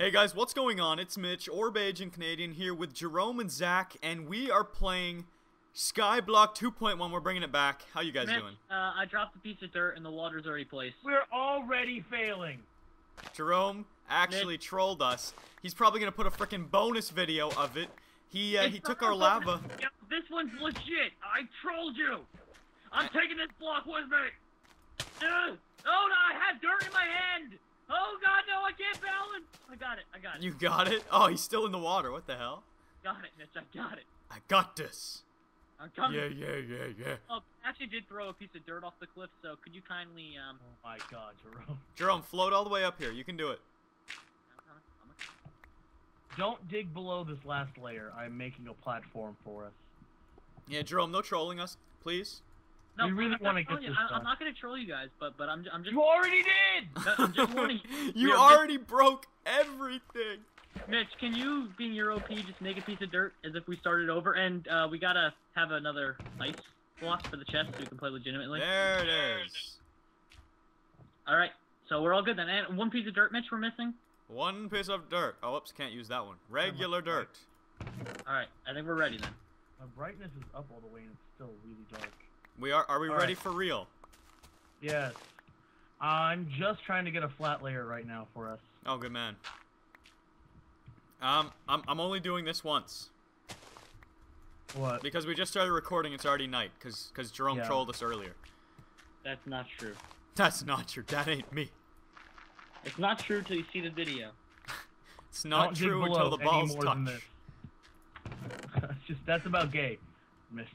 Hey guys, what's going on? It's Mitch, or BajanCanadian here with Jerome and Zach, and we are playing Skyblock 2.1. We're bringing it back. How you guys Mitch, doing? Uh, I dropped a piece of dirt and the water's already placed. We're already failing. Jerome actually trolled us. He's probably gonna put a freaking bonus video of it. He uh, he took our lava. Yeah, this one's legit. I trolled you. I'm taking this block with me. Ugh. Oh no, I have dirt in my hand. Oh god, no, I can't balance. I got it. I got it. You got it? Oh, he's still in the water. What the hell? got it, Mitch. I got it. I got this. I'm coming. Yeah, yeah, yeah, yeah. Oh, I actually did throw a piece of dirt off the cliff, so could you kindly um? Oh my god, Jerome. Jerome, float all the way up here. You can do it. I'm coming, I'm coming. Don't dig below this last layer. I'm making a platform for us. Yeah, Jerome, no trolling us, please. No, We really I'm not wanna get this I, I'm not gonna troll you guys, but but I'm I'm just You already did! I'm just warning you. you We are already broke everything. Mitch, can you, being your OP, just make a piece of dirt as if we started over? And uh, we gotta have another ice block for the chest so we can play legitimately. There it is. Alright, so we're all good then. And one piece of dirt, Mitch, we're missing? One piece of dirt. Oh, oops, can't use that one. Regular dirt. Alright, I think we're ready then. My brightness is up all the way and it's still really dark. We are. Are we All ready right. for real? Yes. I'm just trying to get a flat layer right now for us. Oh, good man. Um, I'm I'm only doing this once What? because we just started recording. It's already night because because Jerome Yeah. trolled us earlier. That's not true. That's not true. That ain't me. It's not true till you see the video. It's not true until the any balls more touch. than this. That's just that's about gay, Mitch.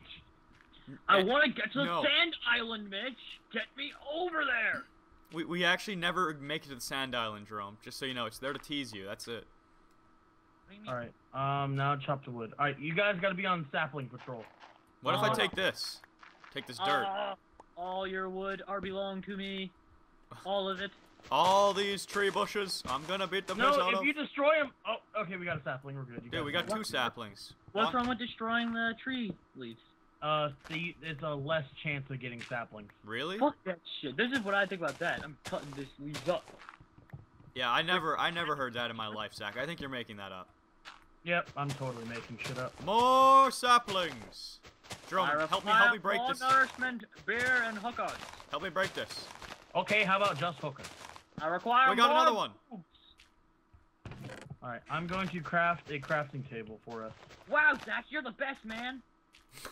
I want to get to the no. sand island, Mitch! Get me over there! We we actually never make it to the sand island, Jerome. Just so you know, it's there to tease you. That's it. What do you mean? All right. Um. Now chop the wood. All right. You guys got to be on sapling patrol. What if I Oh. take this? Take this dirt. Ah, all your wood are belong to me. All of it. All these tree bushes, I'm gonna beat the piss No, out if of. you destroy them, Oh, okay. We got a sapling. We're good. You Dude, we got two saplings. What's wrong with destroying the tree leaves? Uh, see, it's a less chance of getting saplings. Really? Fuck that shit. This is what I think about that. I'm cutting this leaves up. Yeah, I never I never heard that in my life, Zach. I think you're making that up. Yep, I'm totally making shit up. More saplings. Jerome, help me help me break more this. nourishment, beer, and hookers. Help me break this. Okay, how about just hookers? I require We got more another one. All right, I'm going to craft a crafting table for us. Wow, Zach, you're the best, man.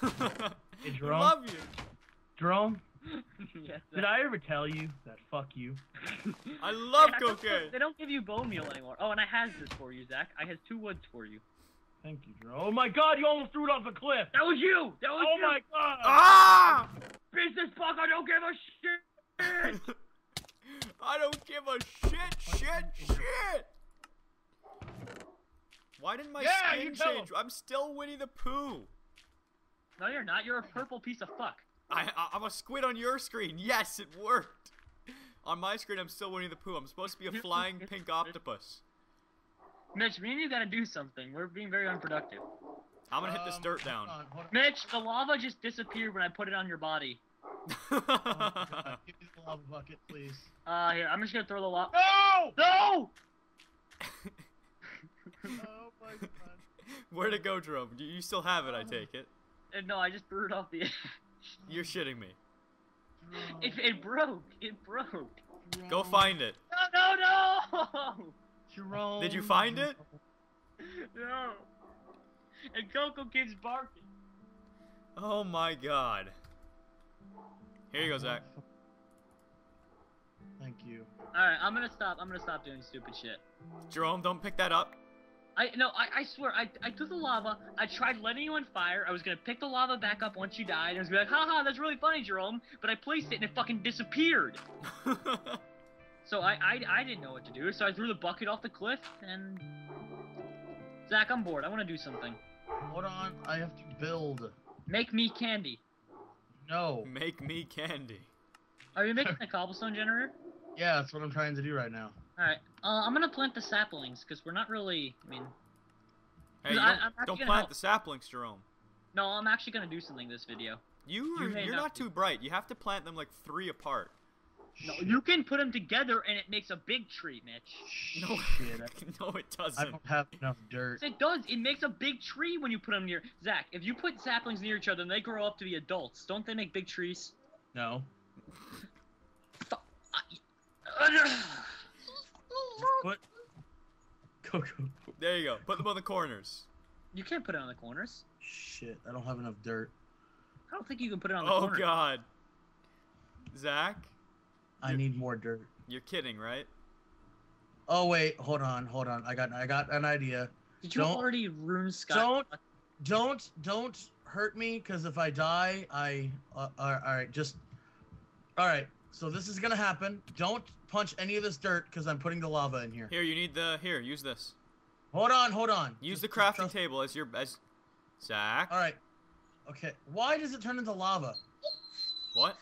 I Jerome? love you. Jerome, yes, did I ever tell you that fuck you? I love Hey, cocaine. They don't give you bone meal anymore. Oh, and I has this for you, Zach. I has two woods for you. Thank you, Jerome. Oh my God, you almost threw it off the cliff. That was you. That was Oh you. Oh my God. Ah! Business fuck. I don't give a shit. I don't give a shit, shit, shit. Why didn't my Yeah, skin tell change? I'm still Winnie the Pooh. No, you're not. You're a purple piece of fuck. I, I I'm a squid on your screen. Yes, it worked. On my screen, I'm still Winnie the Pooh. I'm supposed to be a flying pink octopus. Mitch, me and you gotta do something. We're being very unproductive. I'm gonna hit this Um, dirt down. on. Mitch, the lava just disappeared when I put it on your body. Oh, Give me the lava bucket, please. Uh, here, I'm just gonna throw the lava. No! No! Oh my God. Where'd it go, Jerome? You, you still have it, I take it. Uh, No, I just threw it off the edge. You're shitting me. It, it broke. It broke. Go find it. No, no, no! Jerome. Did you find it? No. And Coco keeps barking. Oh my god. Here you go, Zach. Thank you. Alright, I'm gonna stop. I'm gonna stop doing stupid shit. Jerome, don't pick that up. I no, I, I swear, I, I took the lava, I tried letting you on fire, I was gonna pick the lava back up once you died, and I was gonna be like, haha, that's really funny, Jerome, but I placed it and it fucking disappeared. So I, I, I didn't know what to do, so I threw the bucket off the cliff, and... Zach, I'm bored, I wanna do something. Hold on, I have to build. Make me candy. No. Make me candy. Are you making a cobblestone generator? Yeah, that's what I'm trying to do right now. Alright, uh, I'm gonna plant the saplings, because we're not really, I mean... Hey, I- don't, I'm don't plant help. the saplings, Jerome. No, I'm actually gonna do something this video. You You are, you're not not too bright. You have to plant them like three apart. No, you can put them together and it makes a big tree, Mitch. No, Shit, I- no, it doesn't. I don't have enough dirt. It does. It makes a big tree when you put them near. Zach, if you put saplings near each other and they grow up to be adults, don't they make big trees? No. Put. Go go. There you go. Put them on the corners. You can't put it on the corners. Shit, I don't have enough dirt. I don't think you can put it on the Oh corners. God. Zach, I need more dirt. you're kidding, right? Oh wait, hold on, hold on. I got I got an idea. Did you Don't- already ruin Sky? Don't don't don't hurt me because if I die, I uh, all right, just all right. So this is gonna happen. Don't punch any of this dirt because I'm putting the lava in here. Here, you need the. Here, use this. Hold on, hold on. Use Just- the crafting trust- table as your as. Zach. All right. Okay. Why does it turn into lava? What?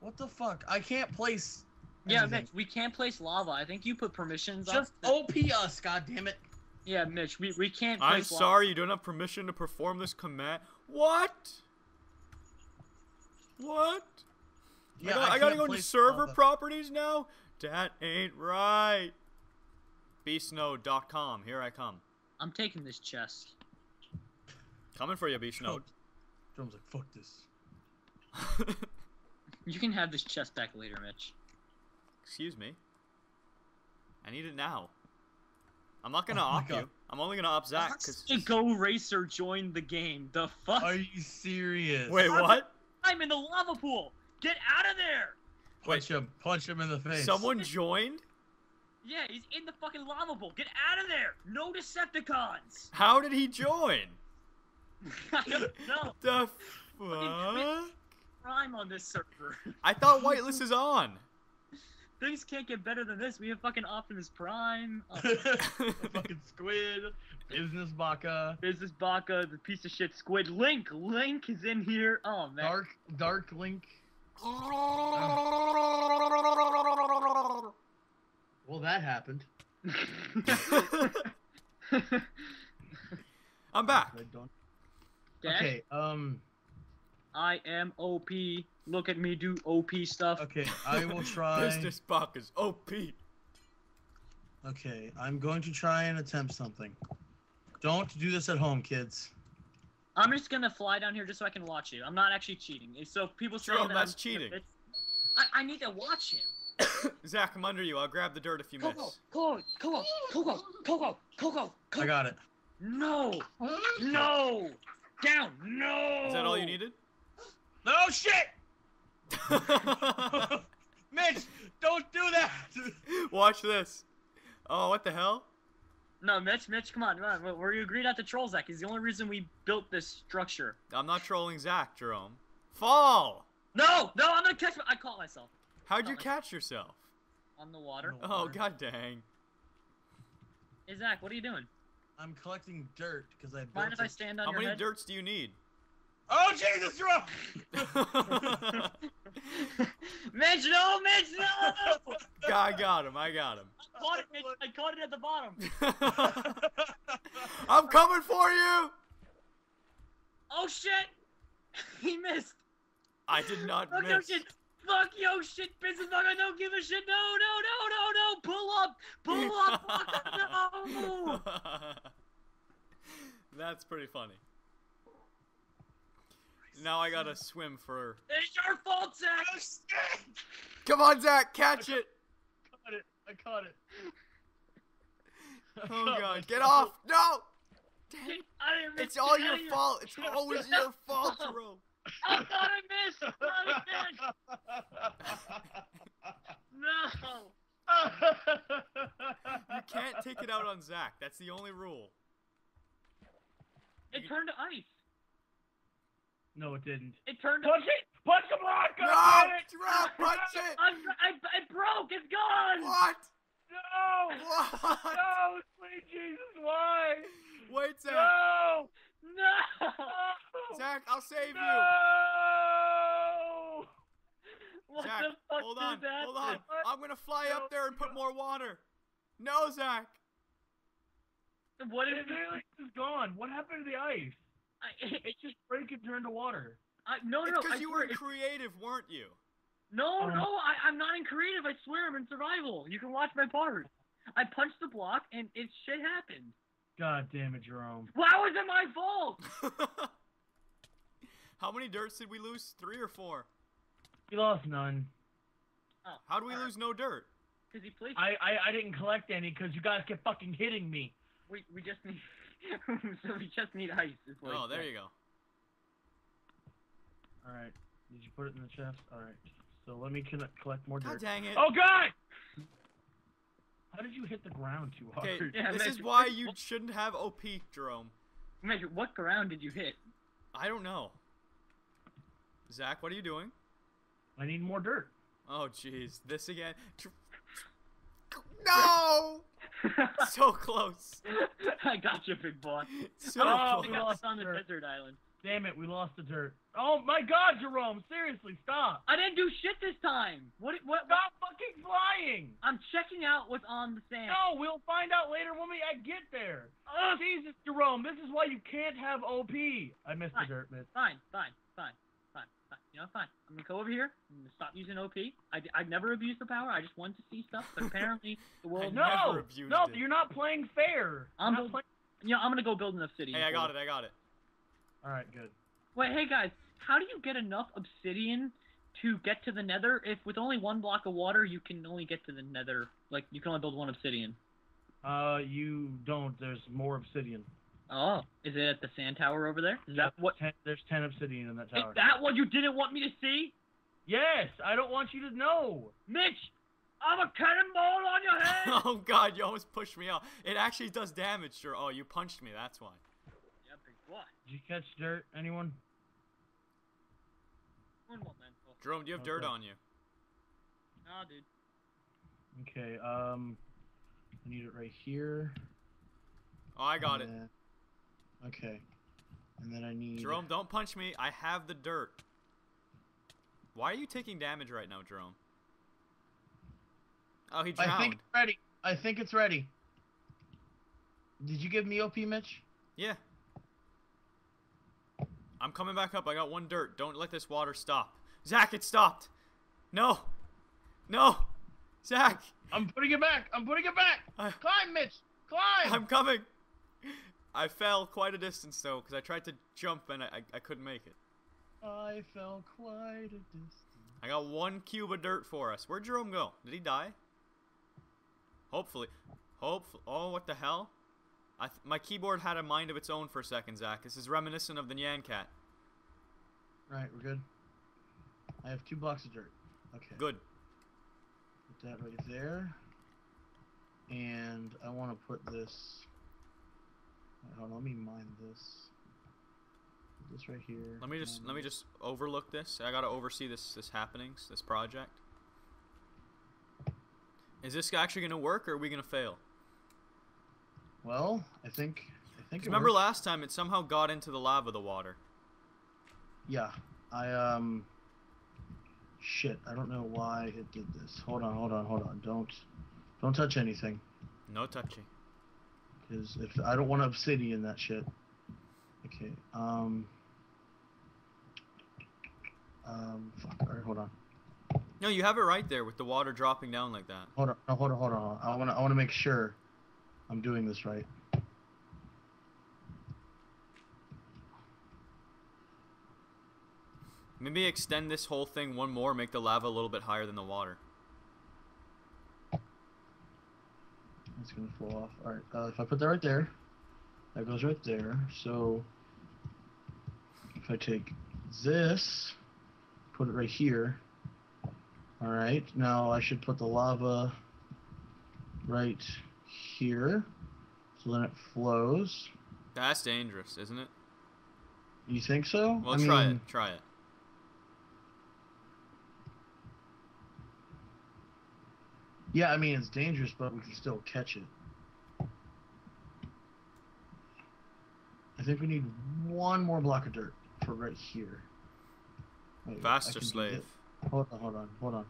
What the fuck? I can't place. Yeah, anything. Mitch, we can't place lava. I think you put permissions on. Just OP us, god damn it. Yeah, Mitch, we, we can't I'm place lava. sorry, you don't have permission to perform this command. What? What? Yeah, I, got, I, gotta go into server lava. properties now? That ain't right. Beastnode.com. Here I come. I'm taking this chest. Coming for you, Beastnode. Jerome's like, fuck this. You can have this chest back later, Mitch. Excuse me. I need it now. I'm not gonna Oh op you. I'm only gonna op Zach because. Hey, Go Racer joined the game. The fuck? Are you serious? Wait, what? I'm in the lava pool. Get out of there. Punch him. Punch him in the face. Someone joined? Yeah, he's in the fucking lava pool. Get out of there. No Decepticons. How did he join? I don't know. The fuck? Prime on this server. I thought whitelist is on. Things can't get better than this. We have fucking Optimus Prime, uh, fucking squid, business baka, Business Baka, the piece of shit squid. Link, Link is in here. Oh man. dark, dark link. Well, that happened. I'm back. I don't. Dad, Okay. Um. I am OP. Look at me do OP stuff. Okay. I will try. Business buck is OP. Okay. I'm going to try and attempt something. Don't do this at home, kids. I'm just gonna fly down here just so I can watch you. I'm not actually cheating. So if people say Jerome, that that's I'm- cheating. I, I need to watch him. Zach, I'm under you. I'll grab the dirt if you miss. Coco, Coco, Coco, Coco, Coco, Coco, I got it. No, no, down, no. Is that all you needed? No shit, Mitch! Don't do that. Watch this. Oh, what the hell? No, Mitch, Mitch, come on, come on. Were you agreed not to troll Zach? He's the only reason we built this structure. I'm not trolling Zach, Jerome. Fall! No, no, I'm gonna catch. I caught myself How'd you Oh. catch yourself? on the water. No. Oh, Water. god dang. Hey Zach, what are you doing? I'm collecting dirt because I built Mind if I stand on How your many head? dirts do you need? Oh Jesus, Jerome! Mitch, no, Mitch, no! I got him. I got him. I caught it, Mitch. I caught it at the bottom. I'm coming for you! Oh shit! He missed. I did not Fuck yo miss. shit. Fuck yo shit, business fuck. I don't give a shit. No, no, no, no, no. Pull up. Pull up. Fuck, no. That's pretty funny. Now I gotta swim for. It's your fault, Zach. Oh! Come on, Zach, catch it! Caught it. I caught it. I Oh caught oh, god, get off! No! Dang Get it. out of. It's all your out of here. fault. It's always your fault, Jerome. I thought I missed. I thought I missed. No. You can't take it out on Zach. That's the only rule. It turned to ice. No, it didn't. It turned to Punch it! Punch the block! No! Jerome, punch it! I'm, I, it broke. It's gone. What? No! What? No! Sweet Jesus, why? Wait, Zach. No! No. Zach, I'll save you. No! What Zach, the fuck hold on, that hold on. do? I'm gonna fly up there and put more water. No, Zach. What It is literally is gone. What happened to the ice? I, It just break and turn to water. I, no, no, It's no. I because you swear, were it's- creative, weren't you? No, Oh. no, I, I'm not in creative. I swear, I'm in survival. You can watch my part. I punched the block and it shit happened. God damn it, Jerome. Why was it my fault? How many dirts did we lose? Three or four? We lost none. Oh, How do we alright. lose no dirt? Because he placed. I, I, I didn't collect any because you guys kept fucking hitting me. We we just need. so we just need ice. Is what Oh, there said. you go. All right. Did you put it in the chest? All right. So let me collect more God dirt. dang it. Oh God! How did you hit the ground too hard? Okay, Yeah, this is why you shouldn't have OP, Jerome. Measure what ground did you hit? I don't know. Zach, what are you doing? I need more dirt. Oh, jeez. This again. Tr- No! So close. I got you, big boy. So Oh, we we lost on the dirt. desert island. Damn it, we lost the dirt. Oh my God, Jerome! Seriously, stop! I didn't do shit this time. What? What? what fucking flying! I'm checking out what's on the sand. No, we'll find out later when we I get there. Oh Jesus, Jerome, this is why you can't have OP. I missed the dirt, Mitch. Fine, fine, fine, fine, fine. You know, fine. I'm gonna go over here. I'm gonna stop using OP. I, I've never abused the power. I just wanted to see stuff, but apparently the world. No, never no, it. you're not playing fair. I'm You're You know, I'm gonna go build an obsidian. Hey, I got it. I got it. All right, good. Wait, hey guys, how do you get enough obsidian to get to the Nether? If with only one block of water, you can only get to the Nether. Like you can only build one obsidian. Uh, you don't. There's more obsidian. Oh, is it at the sand tower over there? Is that what? Ten, there's ten obsidian in that tower. Is that what you didn't want me to see, Yes, I don't want you to know. Mitch? I'm a cannonball on your head. Oh god, you almost pushed me off. It actually does damage, sure. Oh, you punched me. That's why. yeah, big boy. Did you catch dirt? Anyone? One more. Jerome, do you have dirt on you? nah, dude. Okay. Um, I need it right here. Oh, I got it. and then- Okay. And then I need. Jerome, don't punch me. I have the dirt. Why are you taking damage right now, Jerome? Oh, he drowned. I think it's ready. I think it's ready. Did you give me OP, Mitch? Yeah. I'm coming back up. I got one dirt. Don't let this water stop. Zach, it stopped. No. No. Zach, I'm putting it back. I'm putting it back. I, Climb, Mitch. Climb. I'm coming. I fell quite a distance though, because I tried to jump and I, I, I couldn't make it. I fell quite a distance. I got one cube of dirt for us. Where'd Jerome go? Did he die? Hopefully. Hopefully. Oh, what the hell? I th- my keyboard had a mind of its own for a second, Zach. This is reminiscent of the Nyan Cat. Right, we're good. I have two blocks of dirt. Okay. Good. Put that right there. And I want to put this. Hold on, let me mine this. This right here. Let me just let me just overlook this. I gotta oversee this this happenings, this project. Is this actually gonna work, or are we gonna fail? Well, I think. I think. Remember last time it somehow got into the lava, the water. Yeah, I um. Shit, I don't know why it did this. Hold on, hold on, hold on. Don't, don't touch anything, No touchy. Because if I don't want to obsidian that shit. Okay. Um. Um. Fuck. All right, hold on. No, you have it right there with the water dropping down like that. Hold on. No, hold on. Hold on. I want to. I want to make sure I'm doing this right. Maybe extend this whole thing one more, make the lava a little bit higher than the water. It's gonna fall off. All right. Uh, if I put that right there, that goes right there. So if I take this, put it right here. All right. Now I should put the lava right here, so then it flows. That's dangerous, isn't it? You think so? Well, I try mean, it. Try it. Yeah, I mean it's dangerous, but we can still catch it. I think we need one more block of dirt for right here. Wait, Faster, slave. Hold on, hold on, hold on.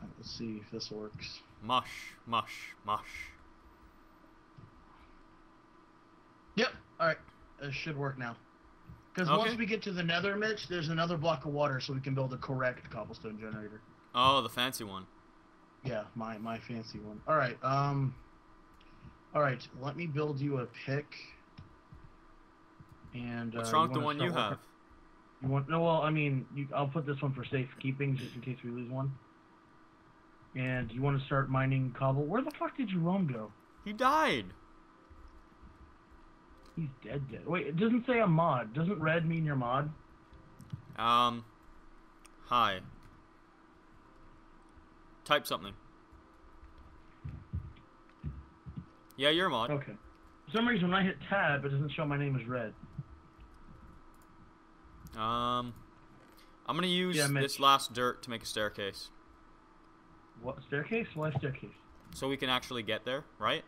Alright, let's see if this works. Mush, mush, mush. Yep. All right, it should work now. Because Okay. once we get to the nether, Mitch, there's another block of water, so we can build a correct cobblestone generator. Oh, the fancy one. Yeah, my my fancy one. All right. Um. All right. Let me build you a pick. And What's uh, wrong with the one you have? You want? No. Well, I mean, you, I'll put this one for safekeeping, just in case we lose one. And you want to start mining cobble? Where the fuck did Jerome go? He died. He's dead. Dead. Wait, it doesn't say a mod. Doesn't red mean your mod? Um, hi. Type something. Yeah, you're a mod. Okay. For some reason, when I hit tab, it doesn't show my name as red. Um, I'm gonna use Yeah, this last dirt to make a staircase, What staircase? Why staircase? so we can actually get there, right?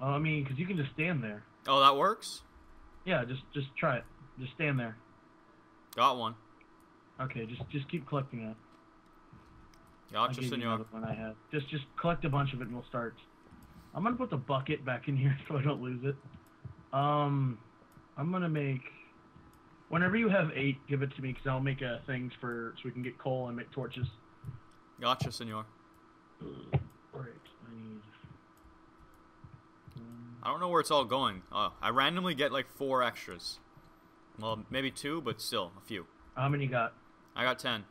Oh, I mean, because you can just stand there. Oh, that works. Yeah, just just try it. Just stand there. Got one. Okay, just just keep collecting that. I'll Gotcha, you senor. one I have. Just just collect a bunch of it and we'll start. I'm gonna put the bucket back in here so I don't lose it. Um, I'm gonna make. Whenever you have eight, give it to me because I'll make uh, things for so we can get coal and make torches. Gotcha, senor. Alright, I need. um, I don't know where it's all going. Oh, I randomly get like four extras. Well, maybe two, but still a few. How many you got? I got ten.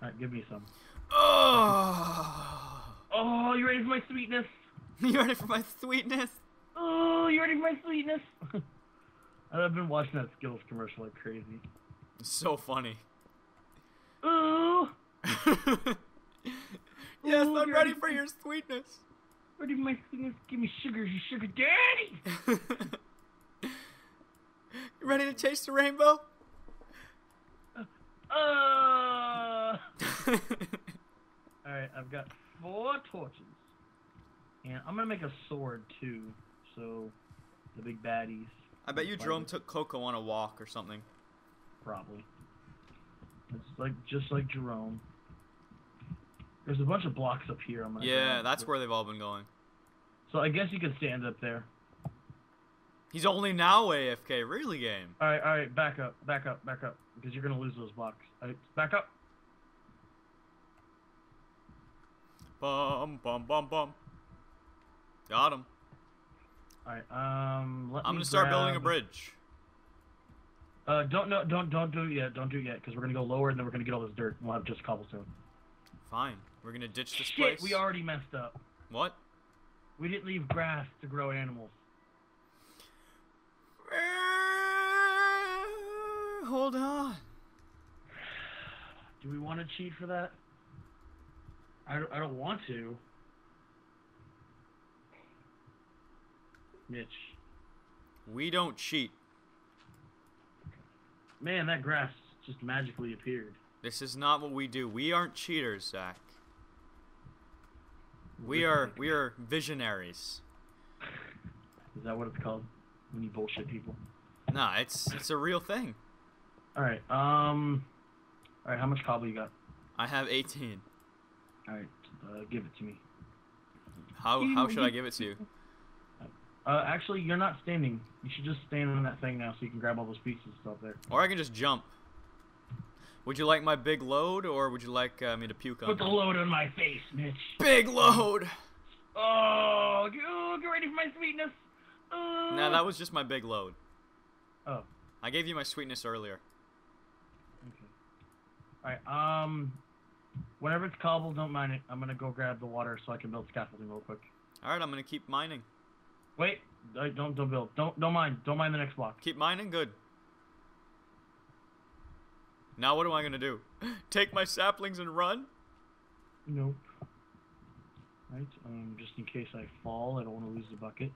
Alright, give me some. Oh, Oh, you ready for my sweetness? you ready for my sweetness? Oh, you ready for my sweetness? I've been watching that skills commercial like crazy. It's so funny. Ooh, yes, Ooh, I'm ready for your sweetness. ready for my sweetness? Give me sugar, you sugar daddy. you ready to chase the rainbow? Uh. All right, I've got four torches, and I'm gonna make a sword too. So the big baddies. I bet you Jerome took Coco on a walk or something. probably. It's like just like Jerome. There's a bunch of blocks up here. I'm gonna Yeah, that's where they've all been going. So I guess you can stand up there. He's only now AFK, really game. All right, all right, back up, back up, back up, because you're gonna lose those blocks. Right, back up. Bum bum bum bum. Got him. All right, um, I'm gonna start building a bridge. Uh, don't no, don't don't do it yet. Don't do it yet, because we're gonna go lower and then we're gonna get all this dirt. and We'll have just cobblestone. Fine. We're gonna ditch this Shit, place. we already messed up. What? We didn't leave grass to grow animals. Hold on. Do we want to cheat for that? I don't, I don't want to. Mitch. We don't cheat. Man, that grass just magically appeared. This is not what we do. We aren't cheaters, Zach. We are we are visionaries. Is that what it's called? When you bullshit people. Nah, it's it's a real thing. Alright, um. Alright, how much cobble you got? I have 18. Alright, uh, give it to me. How how should I give it to you? Uh, actually, you're not standing. You should just stand on that thing now so you can grab all those pieces and stuff there. Or I can just jump. Would you like my big load, or would you like uh, me to puke on? Put the you? load on my face, Mitch. Big load. Oh, get, oh, get ready for my sweetness. Oh. Nah, that was just my big load. Oh, I gave you my sweetness earlier. okay. Alright, um. Whenever it's cobble, don't mind it. I'm gonna go grab the water so I can build scaffolding real quick. All right, I'm gonna keep mining. Wait, don't don't build. Don't don't mind. Don't mind the next block. Keep mining, good. Now what am I gonna do? Take my saplings and run? Nope. Right. Um, just in case I fall, I don't want to lose the bucket.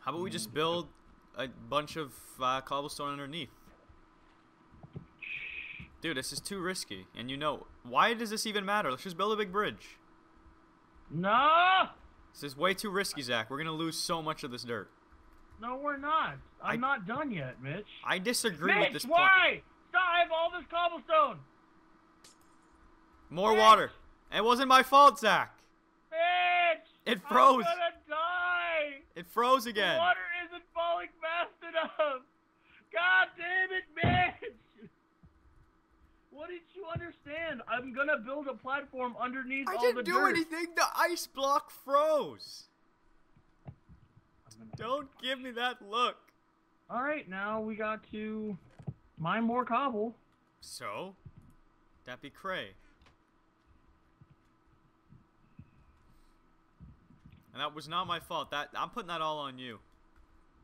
How about we just build a bunch of uh, cobblestone underneath? Dude, this is too risky, and you know why does this even matter? Let's just build a big bridge. No, This is way too risky, Zach. We're gonna lose so much of this dirt. no, we're not. I'm I- not done yet, Mitch. I disagree Mitch, with this why? Stop! I have all this cobblestone. More Mitch! water. It wasn't my fault, Zach. Mitch, It froze. I'm froze. gonna die. It froze The again. water isn't falling fast enough. God damn What did you understand? I'm gonna build a platform underneath all the ice. I didn't do anything. The ice block froze. Don't give me that look. All right, now we got to mine more cobble. So, that be cray. And that was not my fault. That I'm putting that all on you.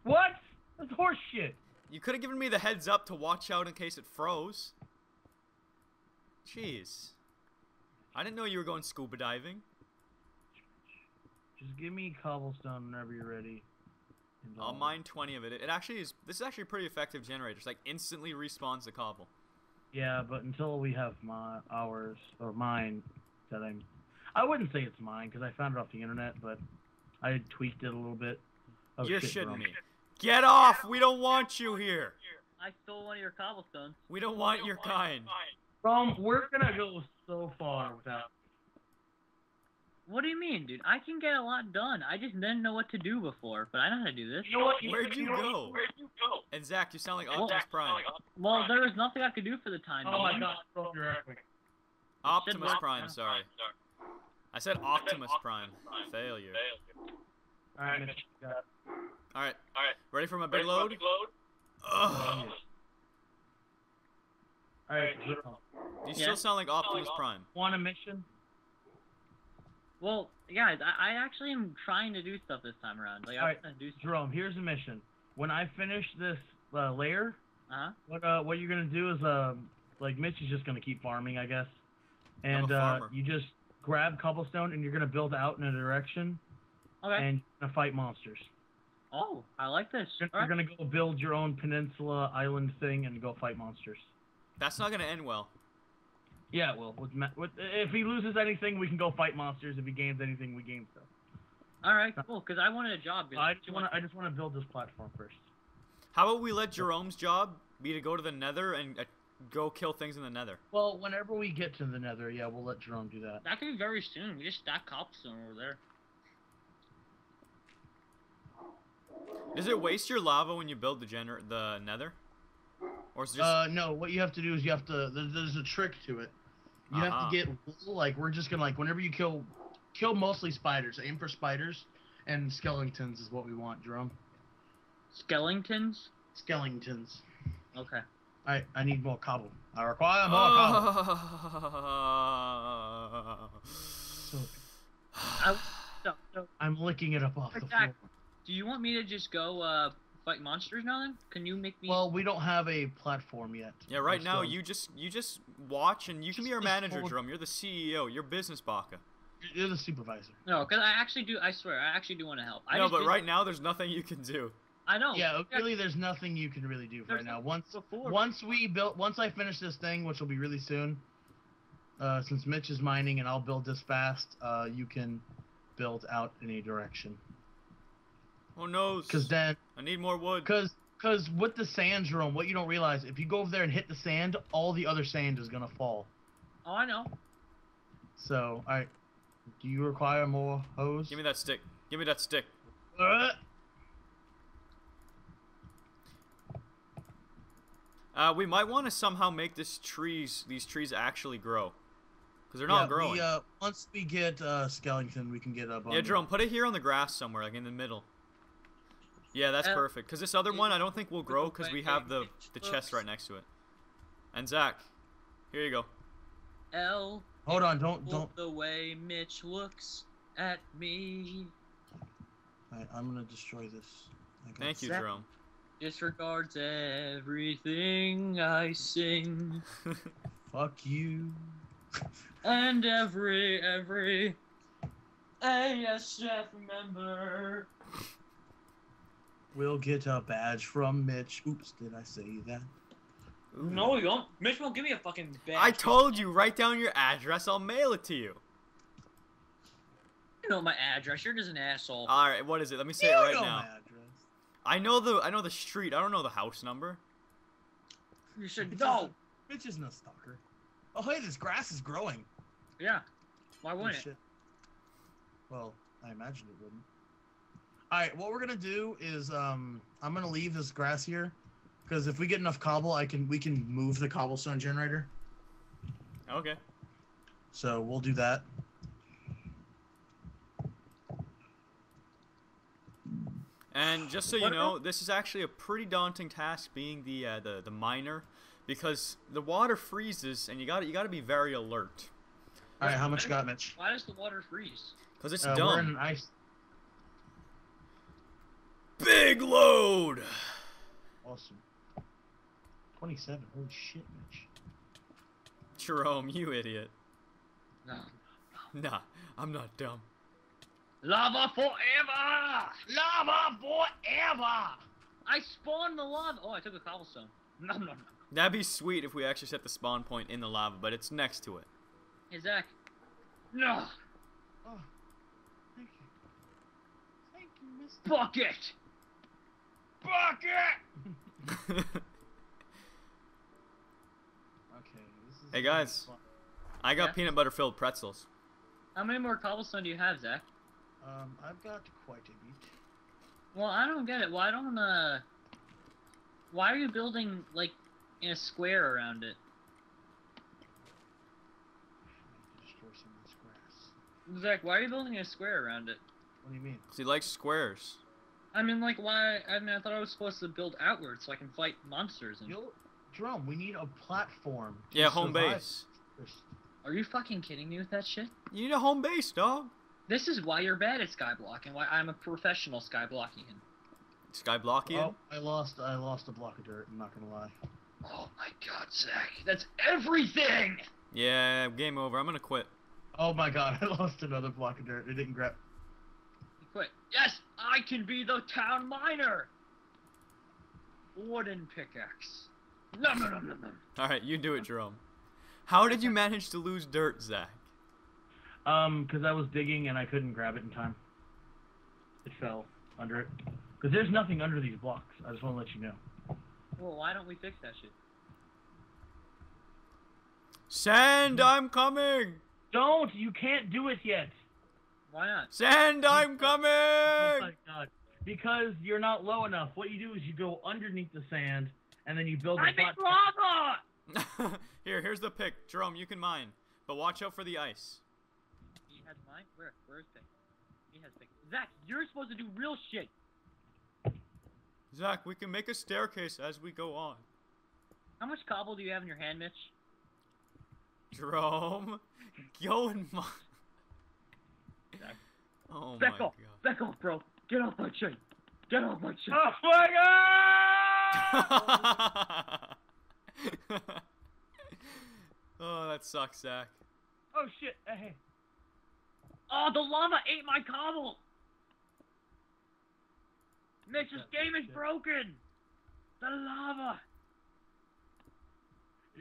What? That's horse shit. You could have given me the heads up to watch out in case it froze. Jeez. I didn't know you were going scuba diving. Just give me cobblestone whenever you're ready. And I'll uh, mine 20 of it. It actually is. This is actually a pretty effective generator. It's like instantly respawns the cobble. Yeah, but until we have my ours or mine that I'm, I wouldn't say it's mine because I found it off the internet, but I tweaked it a little bit. Oh, You're shit, shitting me. Get off! We don't want you here. I stole one of your cobblestones. We don't want your kind. Um, we're gonna go so far without. What do you mean, dude? I can get a lot done. I just didn't know what to do before, but I know how to do this. You know what? Where'd you know go? Where'd you go? And Zach, you sound like Well, Optimus Prime. Well, there was nothing I could do for the time Oh my god, bro, you're epic. Optimus. Prime, sorry. I said Optimus Prime. Failure. All right, Mitch, you got it. Alright, Alright, ready for my ready big for a load? big load? Ugh. All right, You Yeah. still sound like Optimus Prime. Want a mission? Well, guys, I, I actually am trying to do stuff this time around. Like, I'm Alright. do stuff. Jerome, here's a mission. When I finish this uh, layer, Uh-huh. what uh, what you're gonna do is um, like Mitch is just gonna keep farming, I guess, I'm and a uh, you just grab cobblestone and you're gonna build out in a direction Okay. and you're gonna fight monsters. oh, I like this. You're, you're right. gonna go build your own peninsula island thing and go fight monsters. That's not gonna end well. Yeah, well, with, with if he loses anything, we can go fight monsters. If he gains anything, we gain stuff. All right, cool. Because I wanted a job. 'cause I just want to. I just want to build this platform first. How about we let Jerome's job be to go to the nether and uh, go kill things in the nether? Well, whenever we get to the Nether, yeah, we'll let Jerome do that. That could be very soon. We just stack cobblestone over there. Does it waste your lava when you build the gener- the nether? Or is it just Uh, no. What you have to do is you have to. There's, there's a trick to it. You Uh-huh. have to get. Like we're just gonna like whenever you kill, kill mostly spiders. Aim for spiders, and skeletons is what we want, Jerome. Skeletons? Skeletons. Okay. I I need more cobble. I require more cobble. Oh. So I, so, so, I'm licking it up off the floor. Do you want me to just go uh, fight monsters now then? Can you make me... Well, we don't have a platform yet. yeah, right We're now still- you just you just watch and you can be our manager, told- Jerome. You're the CEO. You're business baka. You're the supervisor. No, because I actually do... I swear, I actually do want to help. I no, but did- right now there's nothing you can do. I know. Yeah, really, there's nothing you can really do right now. Once Before. once we build, once I finish this thing, which will be really soon, uh, since Mitch is mining and I'll build this fast, uh, you can build out in a direction. Oh no! Because then, I need more wood. because because with the sand, Jerome, what you don't realize, if you go over there and hit the sand, all the other sand is gonna fall. Oh, I know. So, all right, do you require more hose? Give me that stick. Give me that stick. Uh, Uh, we might want to somehow make this trees these trees actually grow, because they're yeah, not growing. We, uh, once we get uh, skeleton, we can get a. yeah, Jerome, put it here on the grass somewhere, like in the middle. Yeah, that's Uh, perfect. Because this other one, I don't think will grow because we have the the chest right next to it. And Zach, here you go. L. Hold on, don't don't. The way Mitch looks at me. Alright, I'm gonna destroy this. I got Thank you, Zach- Jerome. Disregards everything I sing. Fuck you. And every, every ASF member. We'll get a badge from Mitch. Oops, did I say that? Ooh. No, you don't. Mitch won't give me a fucking badge. I told you, write down your address. I'll mail it to you. You know my address. You're just an asshole. All right, what is it? Let me say You it right know now. my address. I know the I know the street. I don't know the house number. you should Mitch know. Mitch isn't a stalker. Oh, hey, this grass is growing. Yeah. Why Oh, wouldn't it? Well, I imagine it wouldn't. All right, what we're gonna do is um, I'm gonna leave this grass here, because if we get enough cobble, I can we can move the cobblestone generator. Okay. So we'll do that. And just so you What know, this is actually a pretty daunting task being the uh, the the miner, because the water freezes and you got to you got to be very alert. All right, how much you got, Mitch? Why does the water freeze? Cause it's Uh, we're in dumb. ice. Big load. Awesome. Twenty-seven. Holy shit, Mitch. Jerome, you idiot. Nah. Nah, I'm not dumb. Lava forever! Lava forever! I spawned the lava. Oh, I took a cobblestone. No, no, no. That'd be sweet if we actually set the spawn point in the lava, but it's next to it. Hey, Zach. No. Oh, thank you. Thank you, Mister. Bucket! Bucket! Okay, this is. Hey, guys. I got Yeah? peanut butter filled pretzels. How many more cobblestone do you have, Zach? Um, I've got quite a bit. Well, I don't get it. Why don't, uh... Why are you building, like, in a square around it? I need to destroy some of this grass. Zach, why are you building a square around it? What do you mean? 'Cause he likes squares. I mean, like, why? I mean, I thought I was supposed to build outward so I can fight monsters. And You'll, Jerome, we need a platform. To Yeah, home survive base. first. are you fucking kidding me with that shit? You need a home base, dog. This is why you're bad at skyblock and why I'm a professional skyblocking. Skyblockian. Oh, I lost. I lost a block of dirt. I'm not gonna lie. Oh my god, Zach, that's everything! Yeah, game over. I'm gonna quit. Oh my god, I lost another block of dirt. It didn't grab. You quit. Yes, I can be the town miner! Wooden pickaxe. No, no, no, no, no. All right, you do it, Jerome. How did you manage to lose dirt, Zach? Um, because I was digging and I couldn't grab it in time. It fell under it. Because there's nothing under these blocks. I just want to let you know. Well, why don't we fix that shit? Sand, I'm coming. Don't! You can't do it yet! Why not? Sand, I'm oh coming! Oh coming. my god. Because you're not low enough. What you do is you go underneath the sand and then you build a I'm in platform. lava! Here, here's the pick. Jerome, you can mine, but watch out for the ice. He has mine? Where? Where's pick? He has pick. Zach, you're supposed to do real shit. Zach, we can make a staircase as we go on. How much cobble do you have in your hand, Mitch? Jerome, go and mine. Zach. Oh Back my off! Back off, bro! Get off my chain! Get off my chain! Oh my god! god. oh, that sucks, Zach. Oh shit! Hey. Oh, the lava ate my cobble! Mitch, this game is shit. broken! The lava!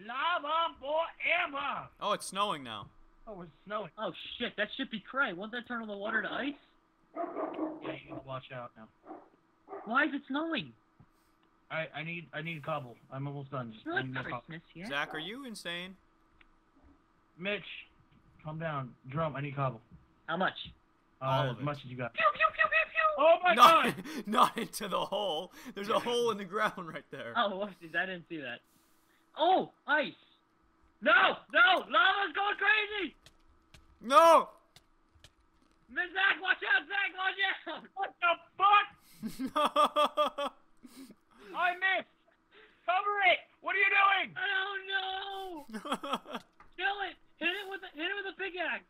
Lava forever! Oh, it's snowing now. Oh, it's snowing. Oh shit, that should be cray. Won't that turn all the water to ice? Yeah, you need to watch out now. Why is it snowing? I I need I need cobble. I'm almost done. It's not need more cobble. Christmas yet. Zach, are you insane? Mitch, calm down. Jerome, I need cobble. How much? Uh, All as of it. much as you got. Pew pew pew pew pew! Oh my not, god! not into the hole. There's a hole in the ground right there. Oh, whoopsies, I didn't see that. Oh, ice! No! No! Lava's going crazy! No! Miss Zach, watch out! Zach, watch out! What the fuck? no! I missed! Cover it! What are you doing? Oh no! Kill it! Hit it with a, hit it with a pickaxe!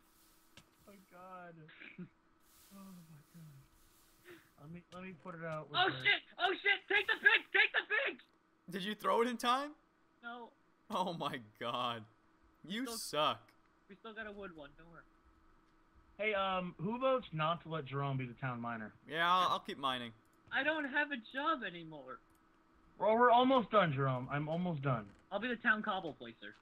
Oh my god. Oh my god. Let me let me put it out. with Oh the- shit! Oh shit! Take the pig! Take the pig! Did you throw it in time? No, Oh my god. You Don't- suck. We still got a wood one. Don't worry. Hey, um, who votes not to let Jerome be the town miner? Yeah, I'll, I'll keep mining. I don't have a job anymore. Well, we're almost done, Jerome. I'm almost done. I'll be the town cobble placer.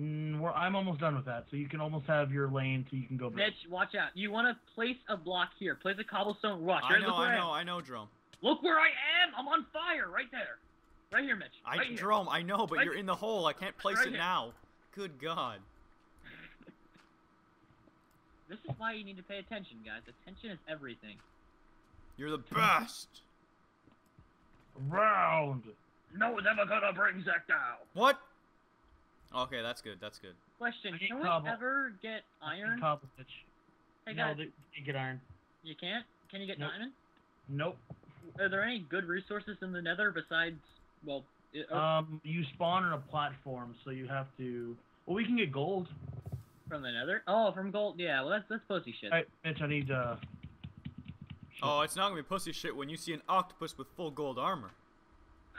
Mm, we're, I'm almost done with that, so you can almost have your lane so you can go. build. Mitch, watch out. You want to place a block here. Place a cobblestone rock. I Right, know, I I know, am. I know, Jerome. Look where I am. I'm on fire right there. Right here, Mitch. I right here. Jerome, I know, but Right you're in the hole. I can't place Right it here. now. Good God. This is why you need to pay attention, guys. Attention is everything. You're the best. Round. No one's ever gonna bring Zach down. What? Okay, that's good. That's good. Question: I Can we cobble. ever get iron? Cobble pitch. Hey no, guys, they, they get iron. you can't. Can you get Nope. diamond? Nope. Are there any good resources in the Nether besides? Well, it, oh, Um, you spawn on a platform, so you have to. Well, we can get gold. From the Nether. Oh, from gold. Yeah. Well, that's that's pussy shit. All right, Mitch, I need uh. Oh, it's not gonna be pussy shit when you see an octopus with full gold armor.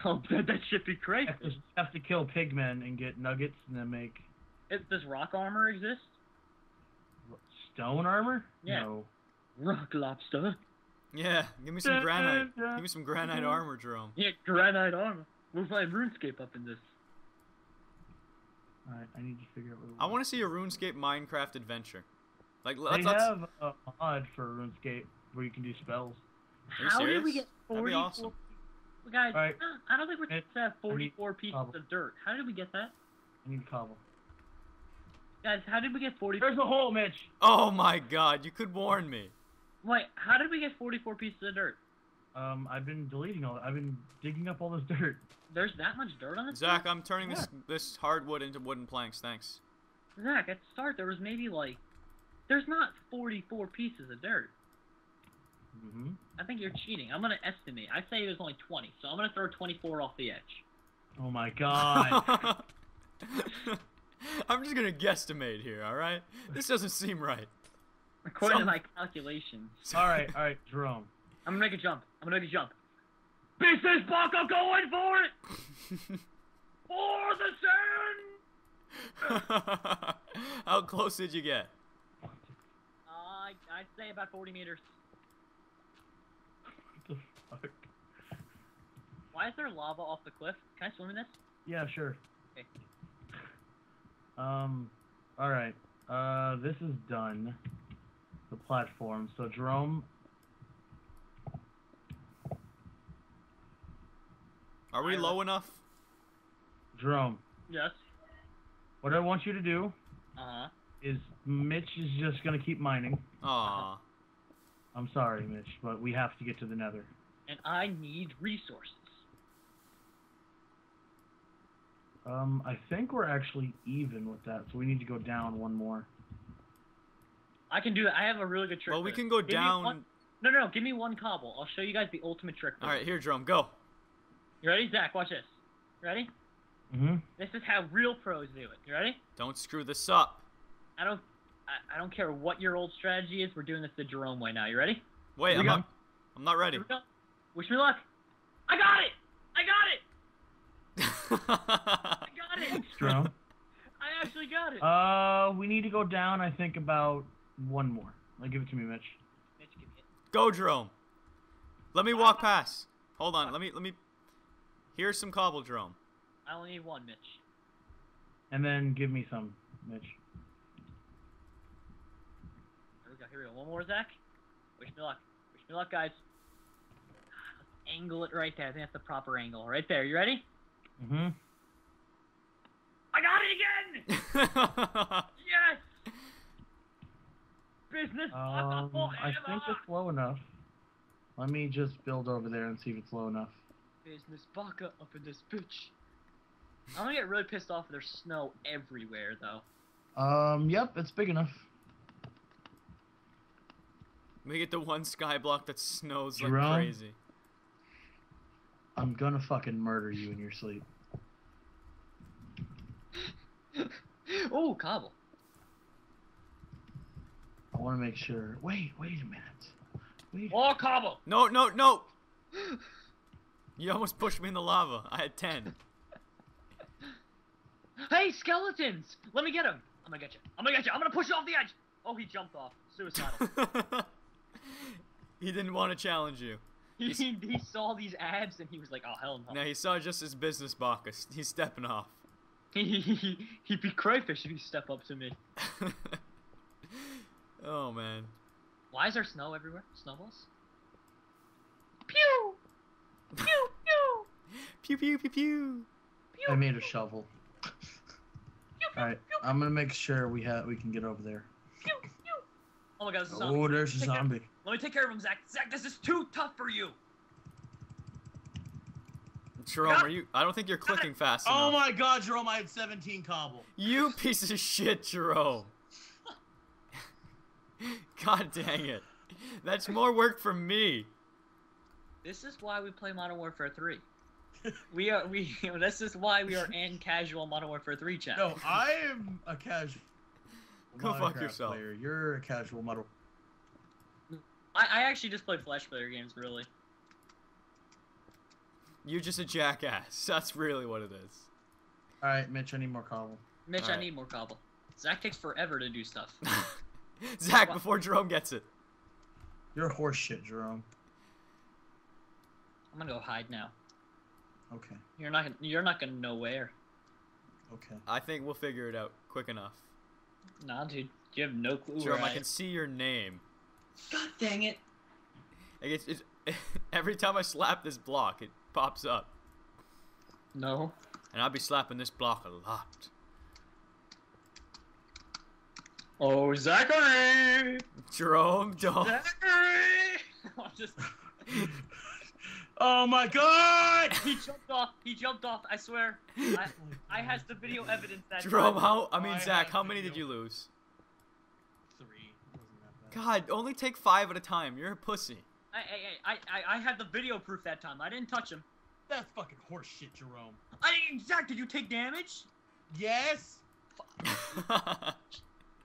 Oh, that, that should be crazy. have to, have to kill pigmen and get nuggets and then make It, does rock armor exist? stone armor. Yeah. No. Rock lobster. Yeah, give me some granite. Give me some granite armor, Jerome. Yeah, granite armor. We'll find RuneScape up in this. All right, I need to figure out what. I want to see a RuneScape Minecraft adventure. Like, They let's, let's have a mod for RuneScape where you can do spells. Are you How did we serious? get That'd be 44? awesome. Well, guys, Alright. I don't think we're supposed to have 44 pieces cobble. of dirt. How did we get that? I need cobble. Guys, how did we get 40? There's a hole, Mitch. Oh my god, you could warn me. Wait, how did we get 44 pieces of dirt? Um, I've been deleting all. I've been digging up all this dirt. There's that much dirt on it. Zach, I'm turning this this hardwood into wooden planks. Thanks. Zach, at the start there was maybe like, there's not 44 pieces of dirt. Mm-hmm. I think you're cheating. I'm gonna estimate. I say there's only 20, so I'm gonna throw 24 off the edge. Oh my god. I'm just gonna guesstimate here. All right. This doesn't seem right. According Some- to my calculations, all right, all right, Jerome. I'm gonna make a jump. I'm gonna make a jump. Business Bacca going for it! For the sun! How close did you get? Uh, I- I'd say about 40 meters. What the fuck? Why is there lava off the cliff? Can I swim in this? Yeah, sure. Okay. Um, all right. Uh, this is done. The platform. So Jerome, Are we low enough? Jerome, Yes. what I want you to do Uh huh. is Mitch is just gonna keep mining. Aw. I'm sorry, Mitch, but we have to get to the Nether. And I need resources. Um, I think we're actually even with that, so we need to go down one more. I can do that. I have a really good trick. Well, we can go down. one- No, no, no. Give me one cobble. I'll show you guys the ultimate trick. for All this. right, here, Jerome, go. You ready, Zach? Watch this. Ready? Mm-hmm. This is how real pros do it. You ready? Don't screw this up. I don't. I, I don't care what your old strategy is. We're doing this the Jerome way now. You ready? Wait, I'm not. I'm not ready. Here we go. Wish me luck. I got it. I got it. I got it. Jerome. I actually got it. Uh, we need to go down. I think about one more. Like, give it to me, Mitch. Mitch, give me it. go, Jerome. Let me walk past. Hold on. Let me. Let me. Here's some cobble, Jerome. I only need one, Mitch. And then give me some, Mitch. Here we go. Here we go. One more, Zach. Wish me luck. Wish me luck, guys. Let's angle it right there. I think that's the proper angle. Right there. You ready? Mm-hmm. I got it again. Yes. Business Um, I think it's low enough. Let me just build over there and see if it's low enough. Business Bacca up in this bitch. I'm gonna get really pissed off if there's snow everywhere, though. Um, yep, it's big enough. we get the one sky block that snows like crazy. I'm gonna fucking murder you in your sleep. oh, cobble. I want to make sure. Wait, wait a minute. Wait. Oh, cobble. No, no, no. You almost pushed me in the lava. I had ten. Hey, skeletons! Let me get him. I'm oh, gonna get oh, you. I'm gonna get you. I'm gonna push you off the edge. Oh, he jumped off. Suicidal. he didn't want to challenge you. he, he saw these abs and he was like, oh hell no. Now he saw just his business Bacchus. He's stepping off. He, he, he, he'd be crayfish if he step up to me. oh man. Why is there snow everywhere? Snowballs? Pew! Pew! Pew! Pew pew pew pew. I made a shovel. All right, I'm gonna make sure we have we can get over there. Pew! Pew! Oh my god, this is a zombie. Oh, there's a Take that. zombie. Let me take care of him, Zach. Zach, this is too tough for you. Jerome, are you? I don't think you're clicking fast oh enough. Oh my god, Jerome, I had 17 cobble. You piece of shit, Jerome. God dang it. That's more work for me. This is why we play Modern Warfare 3. we are we. This is why we are in casual Modern Warfare 3 chat. No, I am a casual. Go fuck yourself. Player. You're a casual model. I, I actually just play Flash player games. Really. You're just a jackass. That's really what it is. All right, Mitch, I need more cobble. Mitch, I need more cobble. Zach takes forever to do stuff. Zach, Wha- before Jerome gets it. You're horse shit, Jerome. I'm gonna go hide now. Okay, You're not. gonna- You're not gonna know where. okay. I think we'll figure it out quick enough. Nah, dude. You have no clue where Jerome, I I can see your name. God dang it. Like it's, it's, every time I slap this block, it pops up. No. And I'll be slapping this block a lot. Oh, Zachary! Jerome, don't. Zachary! I'm just. Oh my god! He jumped off. He jumped off. I swear. I, I has the video evidence that. Jerome, how? I mean, I Zach, how many did you lose? Three. It wasn't that bad. God, only take five at a time. You're a pussy. I, I, I, I, I had the video proof that time. I didn't touch him. That's fucking horse shit, Jerome. I didn't. Zach, did you take damage? Yes. Fuck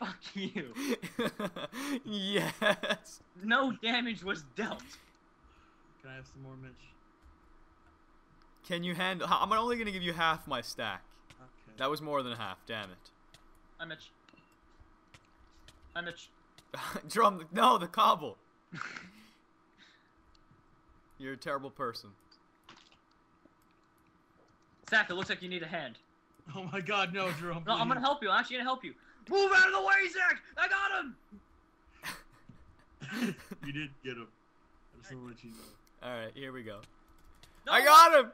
you. yes. No damage was dealt. Can I have some more, Mitch? Can you handle? I'm only gonna give you half my stack. Okay. That was more than half. Damn it. I'm Mitch. I'm Mitch. Drum. No, the cobble. You're a terrible person. Zach, it looks like you need a hand. Oh my god, no, Jerome. No, I'm gonna help you. I'm actually gonna help you. Move out of the way, Zach! I got him! you did get him. I just want to let you know. All right, here we go. No, I got him.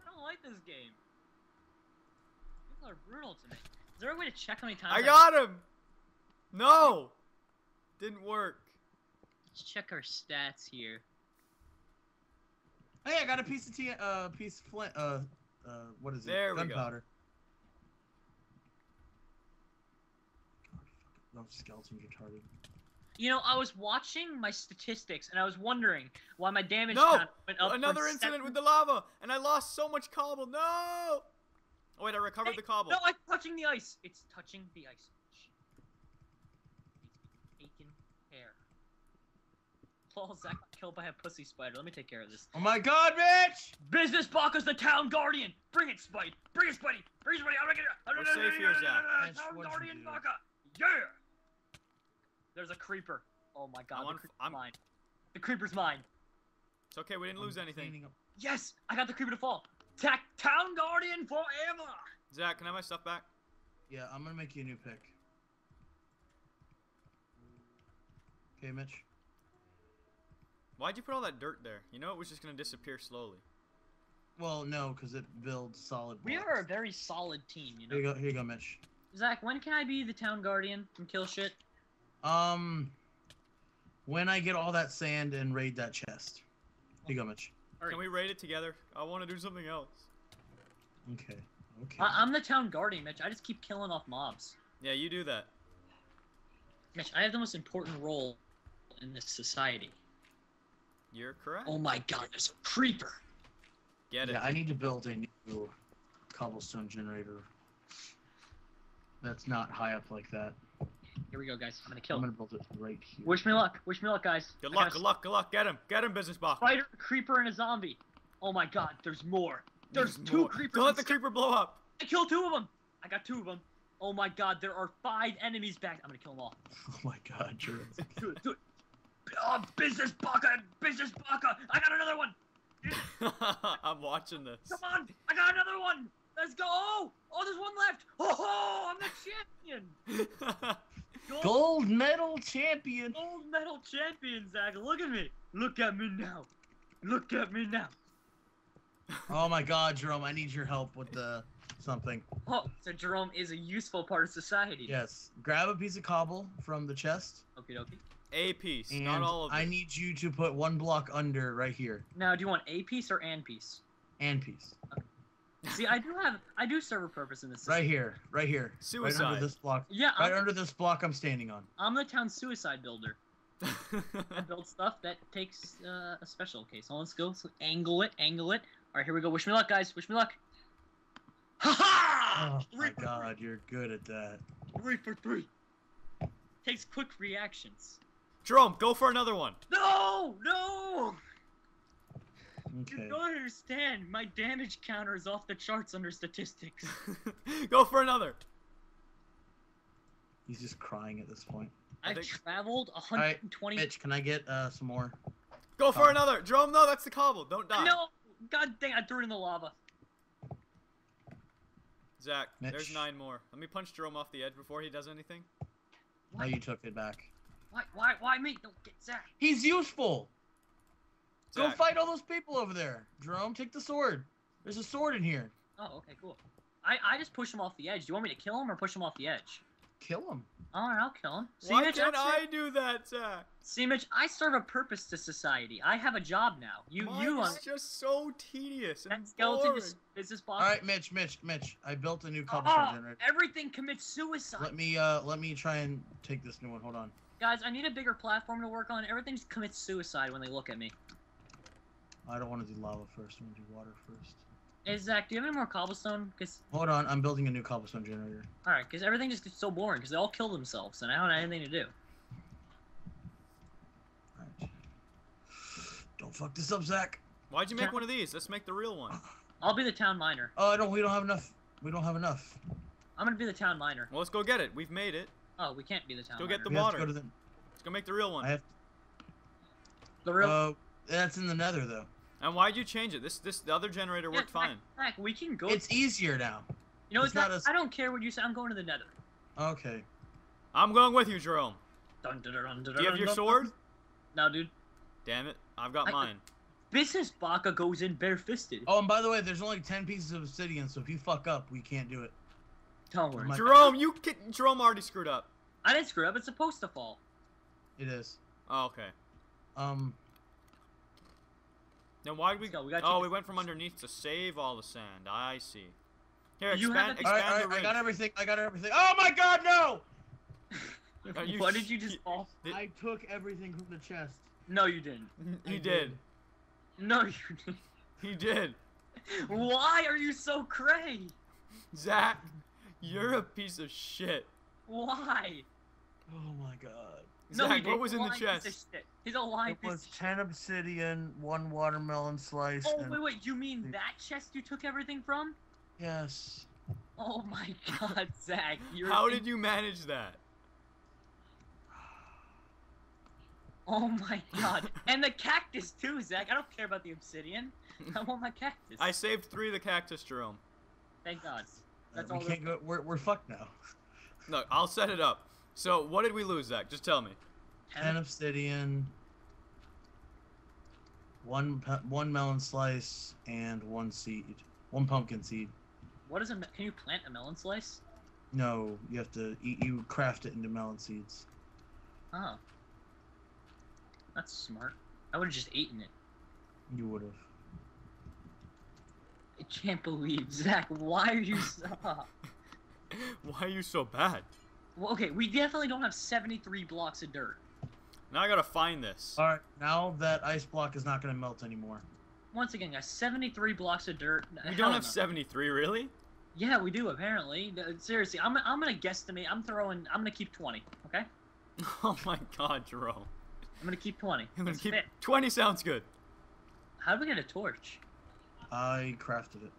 I don't like this game. People are brutal to me. Is there a way to check how many times I got him. No. Didn't work. Let's check our stats here. Hey, I got a piece of tea, uh, piece of flint, uh, uh, what is it? There we go. Gunpowder. God, fucking those skeletons retarded. You know, I was watching my statistics and I was wondering why my damage No! count went up. Another from incident seven- with the lava, and I lost so much cobble. No. Oh wait, I recovered Hey, the cobble. No, I'm touching the ice. It's touching the ice. Shh. Needs to be taken care. Lol, Zach got killed by a pussy spider. Let me take care of this. Oh my god, bitch! Business Bacca's the town guardian. Bring it, Spidey. Bring it, Spidey. Bring it, Spidey. I'm gonna get it. We're safe here, Zach. Mitch, Town guardian? Baka. Yeah. There's a creeper. Oh my god, I the creeper's I'm- mine. The creeper's mine. It's okay. We didn't lose I'm anything. Yes, I got the creeper to fall. Tac town guardian forever. Zach, can I have my stuff back? Yeah, I'm gonna make you a new pick. Okay, Mitch. Why'd you put all that dirt there? You know it was just gonna disappear slowly. Well, no, because it builds solid. We are a very solid team, you know. Here you go. Here you go, Mitch. Zach, when can I be the town guardian and kill shit? Um, when I get all that sand and raid that chest. Here you go, Mitch. Can we raid it together? I want to do something else. Okay. Okay. I- I'm the town guardian, Mitch. I just keep killing off mobs. Yeah, you do that. Mitch, I have the most important role in this society. You're correct. Oh my god, there's a creeper. Get it. yeah, I need to build a new cobblestone generator. That's not high up like that. Here we go, guys. I'm gonna kill I'm gonna build it right here. Wish me luck. Wish me luck, guys. Good I luck. Good luck. Good luck. Get him. Get him, business boss. Spider, creeper, and a zombie. Oh my god, there's more. There's, two more. creepers. Don't let the creeper blow up. I killed two of them. I got two of them. Oh my god, there are five enemies back. I'm gonna kill them all. Oh my god, Drew. Do it, do it. Oh, business Bacca, business Bacca. I got another one. I'm watching this. Come on, I got another one. Let's go. Oh, oh, there's one left. Oh, I'm the champion. Gold, Gold medal champion. gold medal champion, Zach. Look at me. Look at me now. Look at me now. Oh my god, Jerome, I need your help with the something. Oh, so Jerome is a useful part of society. Yes. Grab a piece of cobble from the chest. Okie dokie. A piece, And not all of it. I need you to put one block under right here. Now, do you want a piece or an piece? And piece. See, I do have, I do serve a purpose in this. Right here. Right here. Right Suicide. under this block. Yeah, Right I'm, under this block I'm standing on. I'm the town suicide builder. I build stuff that takes uh, a special case. So let's go. So angle it, angle it. All right, here we go. Wish me luck, guys. Wish me luck. Ha ha! Oh my god, you're good at that. Three for three. Takes quick reactions. Jerome, go for another one. No, no. Okay. You don't understand. My damage counter is off the charts under statistics. go for another. He's just crying at this point. I I've think- traveled 120. Mitch, can I get uh, some more? Go for Oh. another. Jerome, no, that's the cobble. Don't die. No, god dang! I threw it in the lava. Zach, there's nine more. Let me punch Jerome off the edge before he does anything. No, you took it back. Why? Why? Why me? Don't get Zach. He's useful. Go Zach, fight all those people over there. Jerome, take the sword. There's a sword in here. Oh, okay, cool. I I just push him off the edge. Do you want me to kill him or push him off the edge? Kill him. All right, I'll kill him. See, Why Mitch, can't I I do that, Zach? See, Mitch, I serve a purpose to society. I have a job now. You, Mine you, is just so tedious and that skeleton boring. just is this All boss. right, Mitch, Mitch, Mitch. I built a new cobblestone Oh, generator. everything commits suicide. Let me uh let me try and take this new one. Hold on. Guys, I need a bigger platform to work on. Everything just commits suicide when they look at me. I don't want to do lava first. I want to do water first. Hey, Zach, do you have any more cobblestone? Cause Hold on, I'm building a new cobblestone generator. all right, cause everything just gets so boring. Cause they all kill themselves, and I don't have anything to do. Alright. Don't fuck this up, Zach. Why'd you make Can- one of these? Let's make the real one. I'll be the town miner. Oh, I don't. We don't have enough. We don't have enough. I'm gonna be the town miner. Well, let's go get it. We've made it. Oh, we can't be the town Go miner. get the we have water. to go to the. Let's go make the real one. I have. the real. Uh, that's in the Nether though. And why'd you change it? This this the other generator Yeah, worked fine. Zach, Zach, we can go. It's easier now. you know what, it's not Zach? as- I don't care what you say. I'm going to the Nether. Okay. I'm going with you, Jerome. Dun, dun, dun, dun, dun, Do you have your dun, sword? dun. No, dude. Damn it, I've got I- mine. Business Bacca goes in barefisted. Oh, and by the way, there's only ten pieces of obsidian, so if you fuck up, we can't do it. Don't worry. Jerome, you ki- Jerome already screwed up. I didn't screw up. It's supposed to fall. It is. Oh, okay. Um. Then why did we? Go, we gotta oh, we went from underneath to save all the sand. I see. Here, You expand, haven't- All right, expand all the right, I got everything. I got everything. Oh my God, no! Are you what did you just you- fall? Did- I took everything from the chest. No, you didn't. He I did. No, you didn't. He did. Why are you so cray? Zach, you're a piece of shit. Why? Oh my God. No, he Zach, what was in the Lying piece of chest? shit. He's a lying It was of shit. ten obsidian, one watermelon slice, Oh and wait, wait. You mean that chest you took everything from? yes. Oh my God, Zach. You're How did you manage that? Oh my God. and the cactus too, Zach. I don't care about the obsidian. I want my cactus. I saved three of the cactus, Jerome. Thank God. That's Uh, we all. can't go. We're, we're fucked now. Look, I'll set it up. So, what did we lose, Zach? Just tell me. Ten obsidian, one one melon slice, and one seed, one pumpkin seed. What is a? Can you plant a melon slice? No, you have to eat. You craft it into melon seeds. Oh. That's smart. I would have just eaten it. You would have. I can't believe Zach. Why are you so? Why are you so bad? Well, okay, we definitely don't have 73 blocks of dirt. Now I gotta find this. All right, now that ice block is not going to melt anymore. Once again, guys, 73 blocks of dirt. We don't have no. 73, really? Yeah, we do apparently. Seriously, I'm I'm gonna guesstimate. I'm throwing. I'm gonna keep 20. Okay. Oh my god, Jerome. I'm gonna keep 20. I'm gonna keep fit. 20 sounds good. How do we get a torch? I crafted it.